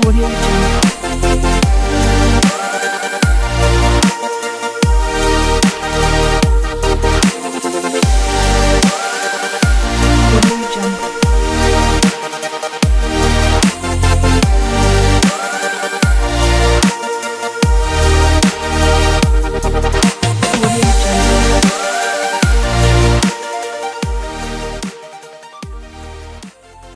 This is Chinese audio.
昨天。着